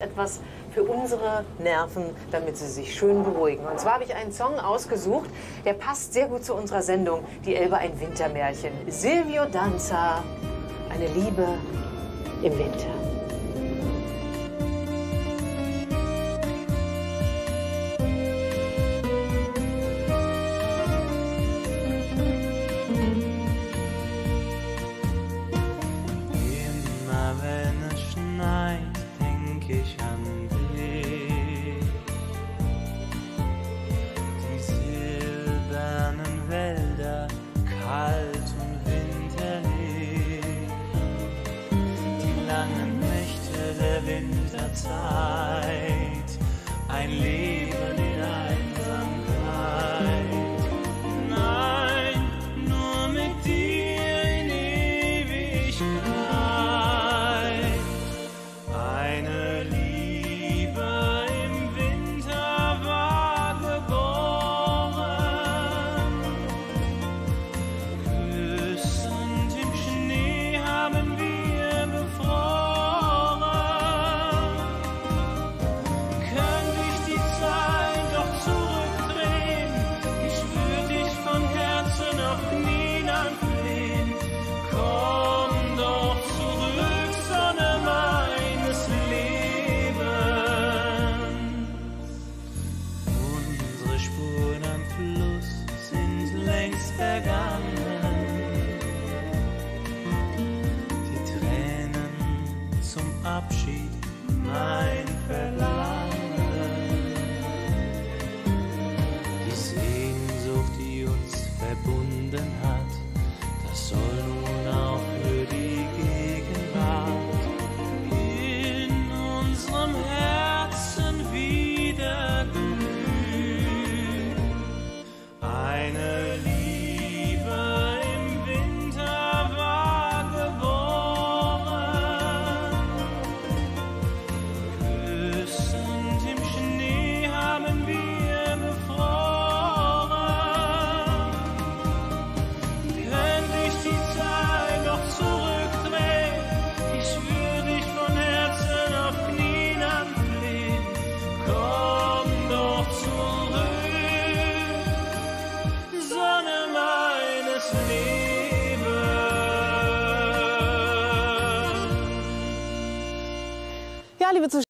etwas für unsere Nerven, damit sie sich schön beruhigen. Und zwar habe ich einen Song ausgesucht, der passt sehr gut zu unserer Sendung, Die Elbe ein Wintermärchen. Silvio Danza, eine Liebe im Winter. Langen Nächte der Winterzeit, Spuren am Fluss sind längst vergangen. Die Tränen zum Abschied mein Verlangen. останавливаться,